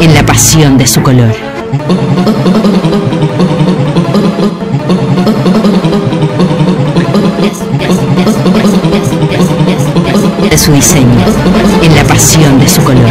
en la pasión de su color. De su diseño, en la pasión de su color.